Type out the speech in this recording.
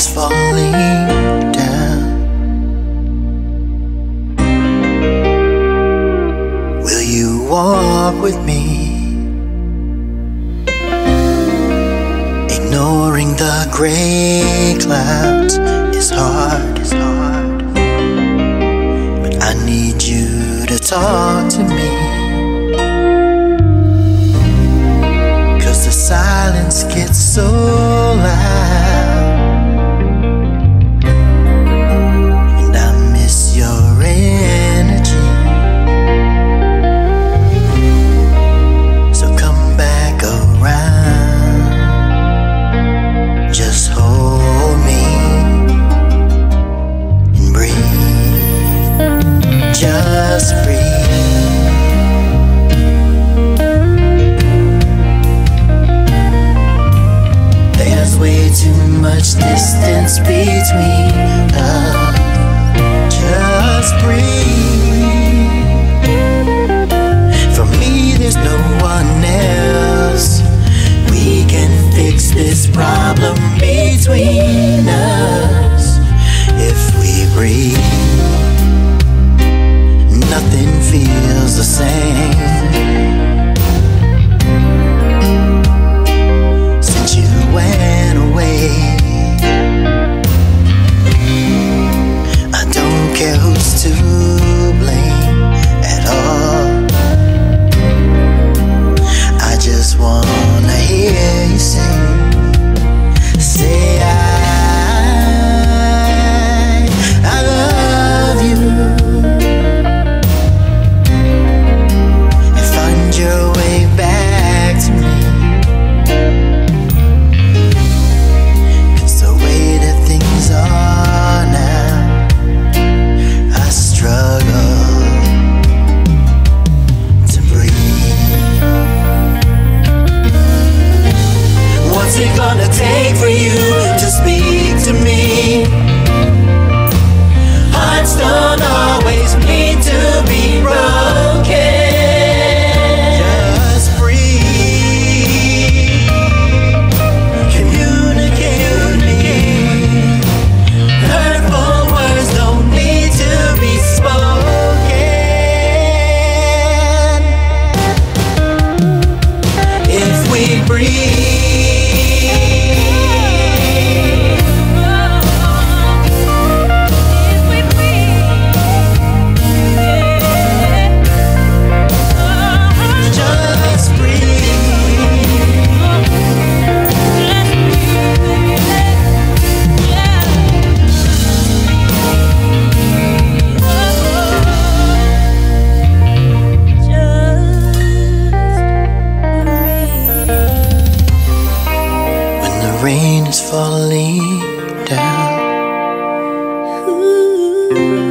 is falling down. Will you walk with me? Ignoring the gray clouds is hard. just breathe. There's way too much distance between us. Just breathe. For me, there's no one else. We can fix this problem between us if we breathe. falling down. Ooh.